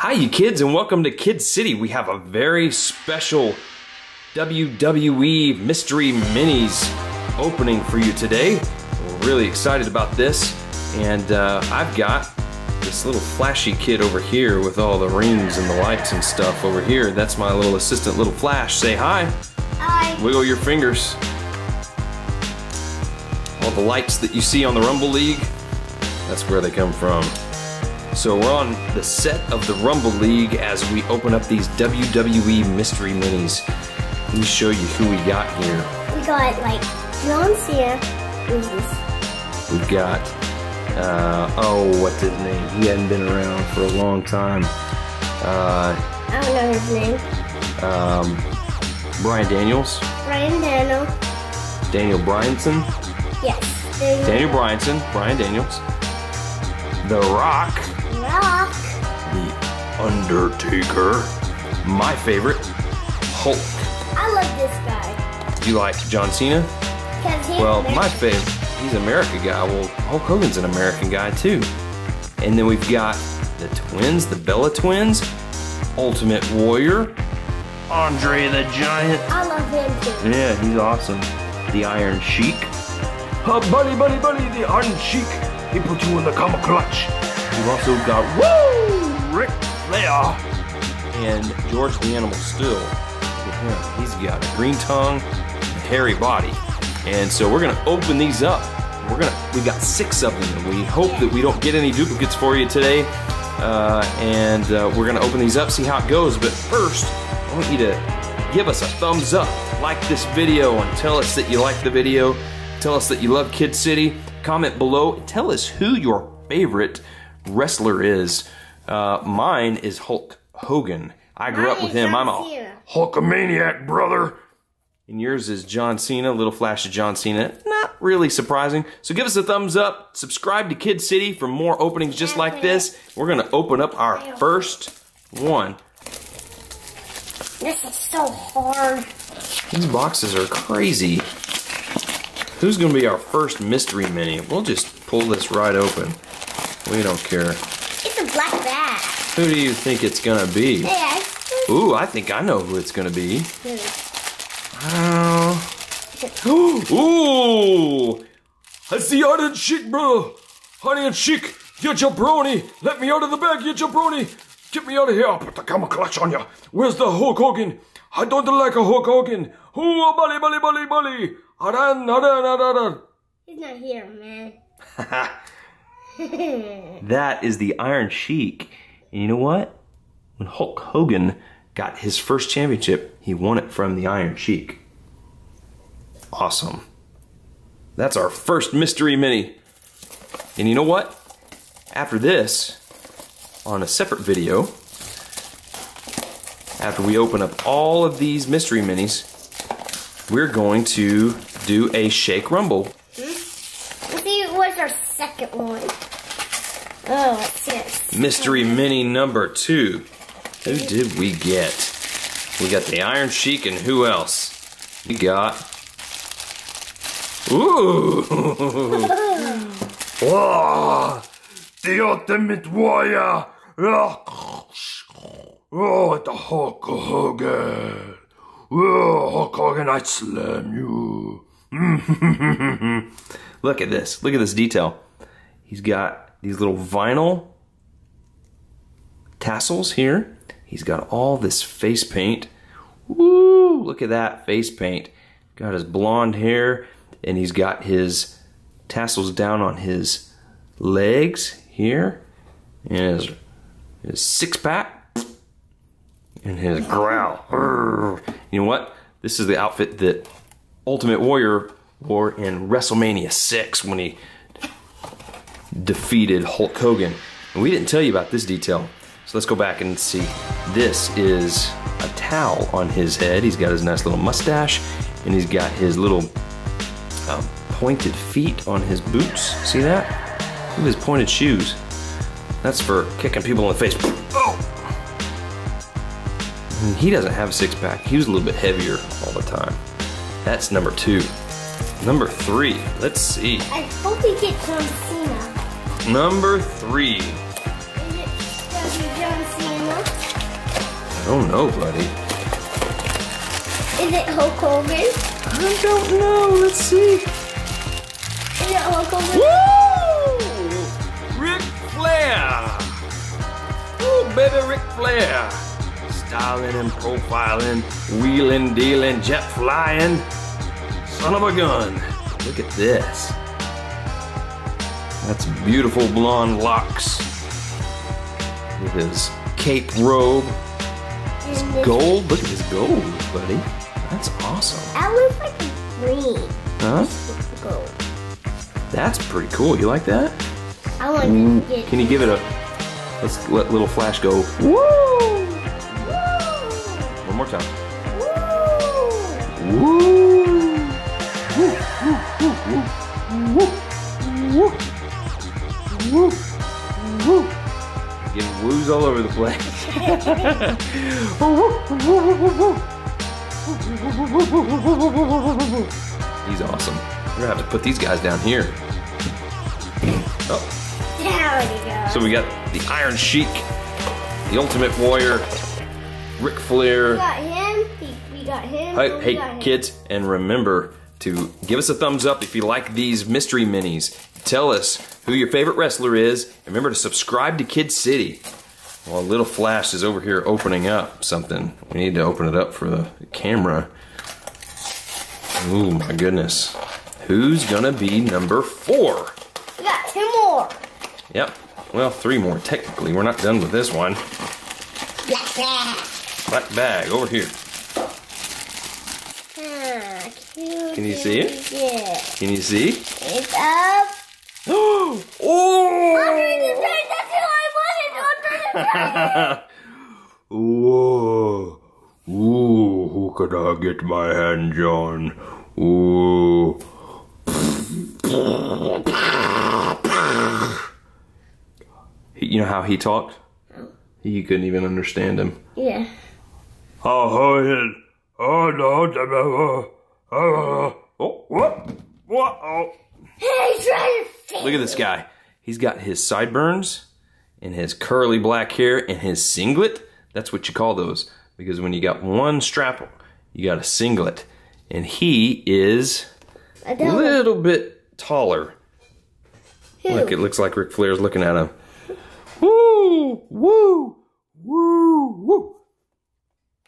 Hi, you kids, and welcome to Kid City. We have a very special WWE Mystery Minis opening for you today. We're really excited about this, and uh, I've got this little flashy kid over here with all the rings and the lights and stuff over here. That's my little assistant, Little Flash. Say hi. Hi. Wiggle your fingers. All the lights that you see on the Rumble League, that's where they come from. So we're on the set of the Rumble League as we open up these WWE Mystery Minis. Let me show you who we got here. We got like John Cena. Who's this? We've got, uh, oh, what's his name? He hadn't been around for a long time. Uh, I don't know his name. um, Brian Daniels, Brian Daniel. Daniel Bryanson, Yes. Daniel. Daniel Bryanson, Brian Daniels, The Rock, The Undertaker, my favorite, Hulk. I love this guy. Do you like John Cena? He's Well, American. my favorite, he's an American guy. Well, Hulk Hogan's an American guy too. And then we've got the twins, the Bella twins, Ultimate Warrior, Andre the Giant. I love him too. Yeah, he's awesome. The Iron Sheik. Uh, buddy, buddy, buddy, the Iron Sheik. He put you in the Camel Clutch. We've also got Woo! Ric Flair. And George the Animal Steele. He's got a green tongue, and hairy body. And so we're gonna open these up. We're gonna we got six of them, and we hope that we don't get any duplicates for you today. Uh, and uh, we're gonna open these up, see how it goes. But first, I want you to give us a thumbs up, like this video, and tell us that you like the video. Tell us that you love Kid City. Comment below. Tell us who your favorite wrestler is. Uh, mine is Hulk Hogan. I grew up with is him. I'm a Cena. Hulkamaniac, brother. And yours is John Cena, little flash of John Cena. Not really surprising. So give us a thumbs up. Subscribe to Kid City for more openings just like this. We're going to open up our first one. This is so hard. These boxes are crazy. Who's going to be our first mystery mini? We'll just pull this right open. We don't care. It's a black bag. Who do you think it's going to be? Hey, I Ooh, I think I know who it's going to be. Oh. Ooh! That's the Iron Sheik, bro! Iron Sheik, you jabroni! Let me out of the bag, you jabroni! Get me out of here! I'll put the camel clutch on you! Where's the Hulk Hogan? I don't like a Hulk Hogan! Ooh, oh, bully, bully, bully, bully! Aran, aran, aran, He's not here, man. That is the Iron Sheik. And you know what? When Hulk Hogan got his first championship, he won it from the Iron Sheik. Awesome. That's our first mystery mini. And you know what? After this, on a separate video, after we open up all of these mystery minis, we're going to do a shake rumble. Hmm? Let's see what's our second one. Oh, what's this? Mystery mini number two. Who did we get? We got the Iron Sheik and who else? We got. Ooh! oh, the Ultimate Warrior! Ah. Oh, the Hulk Hogan! Oh, Hulk Hogan, I slam you! Look at this. Look at this detail. He's got these little vinyl tassels here. He's got all this face paint. Woo! Look at that face paint. Got his blonde hair, and he's got his tassels down on his legs here, and his, his six pack, and his growl. You know what? This is the outfit that Ultimate Warrior wore in WrestleMania 6 when he defeated Hulk Hogan. And we didn't tell you about this detail. So let's go back and see. This is a towel on his head. He's got his nice little mustache and he's got his little um, pointed feet on his boots. See that? Look at his pointed shoes. That's for kicking people in the face. Oh! And He doesn't have a six pack. He was a little bit heavier all the time. That's number two. Number three. Let's see. I hope we get Cena. Number three. Is it gonna be John Cena? Oh buddy. Is it Hulk Hogan? I don't know. Let's see. Is it Hulk Hogan? Woo! Ric Flair! Oh, baby Ric Flair! Styling and profiling, wheeling, dealing, jet flying. Son of a gun. Look at this. That's beautiful blonde locks. With his cape robe. This- Gold. Look at his gold, buddy. That's awesome. That looks like green. Huh? Gold. That's pretty cool. You like that? I want Mm, to get. Can you give it a? Let's let little flash go. Woo! Woo! One more time. Woo! Woo! Woo! Woo! Woo! Woo! Woo! Getting woos all over the place. He's awesome. We're gonna have to put these guys down here. Oh, There we go. so we got the Iron Sheik, the Ultimate Warrior, Ric Flair. we got him. We, we got him. Hey, hey, got him. kids, and remember to give us a thumbs up if you like these mystery minis. Tell us who your favorite wrestler is. And remember to subscribe to Kid City. Well, Little Flash is over here opening up something. We need to open it up for the camera. Ooh, my goodness. Who's gonna be number four? We got two more. Yep. Well, three more technically. We're not done with this one. Black black. Black bag over here. Ah. Can you see it? Yeah. Can you see? It's up. Oh! Andre the Giant. That's who I wanted. Andre the Giant. Ooh, ooh, who could I get my hands on? Ooh. You know how he talked? You couldn't even understand him. yeah. Oh, oh, oh, no, oh, oh, what? What? Oh. Hey, try to Look at this guy. He's got his sideburns and his curly black hair and his singlet. That's what you call those. Because when you got one strap, you got a singlet. And he is a little bit taller. Who? Look, it looks like Ric Flair's looking at him. Woo! Woo! Woo! Woo!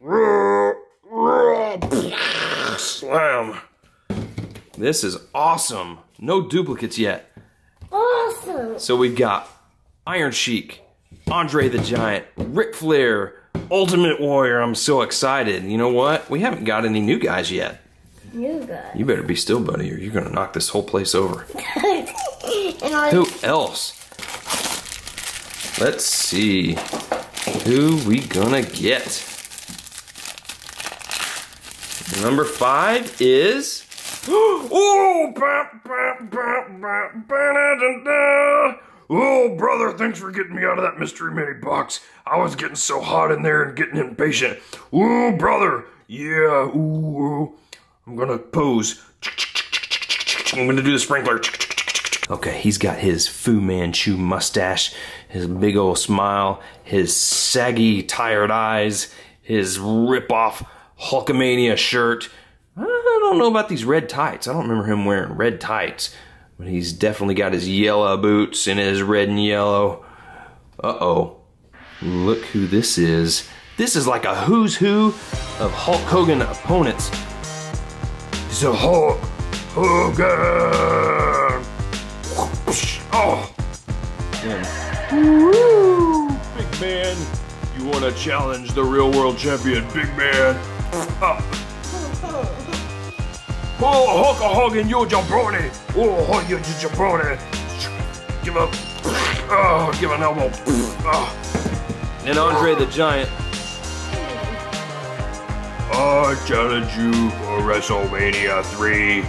Slam. This is awesome. No duplicates yet. Awesome. So we've got Iron Sheik, Andre the Giant, Ric Flair, Ultimate Warrior. I'm so excited. You know what? We haven't got any new guys yet. New guy. You better be still, buddy, or you're gonna knock this whole place over. Who else? Let's see. Who we gonna get? Number five is. Oh, brother! Thanks for getting me out of that mystery mini box. I was getting so hot in there and getting impatient. Oh, brother! Yeah. Ooh, ooh. I'm gonna pose. I'm gonna do the sprinkler. Okay, he's got his Fu Manchu mustache, his big old smile, his saggy, tired eyes, his rip-off Hulkamania shirt. I don't know about these red tights. I don't remember him wearing red tights, but he's definitely got his yellow boots and his red and yellow. Uh-oh. Look who this is. This is like a who's who of Hulk Hogan opponents. A Hulk Hogan. Oh. Woo, big man. You want to challenge the real world champion, big man? Oh, oh Hulk Hogan, you jabroni. Oh, you jabroni. Give up. Oh, give an elbow. Oh. And Andre the Giant. I challenge you for WrestleMania 3.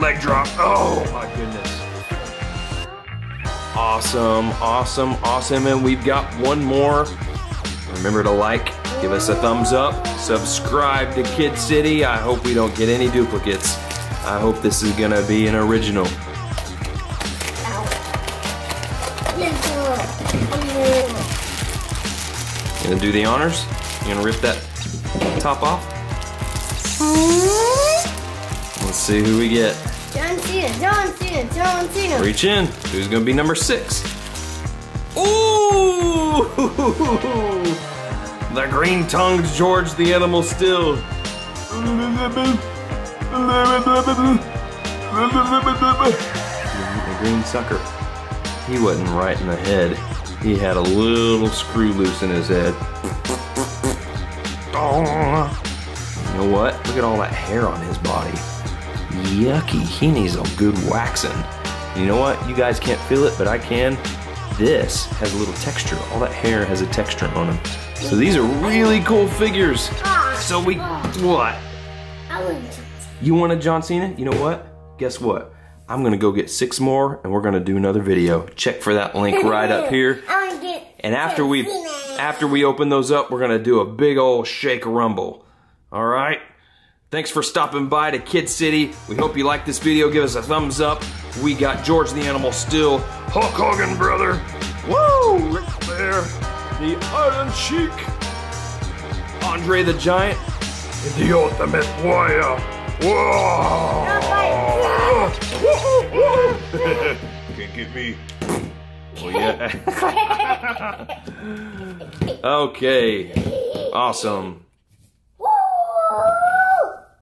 Leg drop. Oh my goodness. Awesome, awesome, awesome. And we've got one more. Remember to like, give us a thumbs up, subscribe to Kid City. I hope we don't get any duplicates. I hope this is gonna be an original. Go. Gonna do the honors? You gonna rip that top off? Let's see who we get. John Cena, John Cena, John Cena. Reach in. Who's gonna be number six? Ooh! The green-tongued George the Animal Steele. The green sucker. He wasn't right in the head. He had a little screw loose in his head. You know what? Look at all that hair on his body. Yucky. He needs a good waxing. You know what? You guys can't feel it, but I can. This has a little texture. All that hair has a texture on them. So these are really cool figures. So we, what? You want a John Cena? You know what? Guess what? I'm gonna go get six more and we're gonna do another video. Check for that link right up here. I want to get. And after we after we open those up, we're gonna do a big old shake rumble. All right. Thanks for stopping by to Kid City. We hope you liked this video. Give us a thumbs up. We got George the Animal Steele, Hulk Hogan brother, woo, Ric Flair, the Iron Sheik, Andre the Giant, and the Ultimate Warrior. Whoa! Can't get me. Oh yeah. okay. Awesome.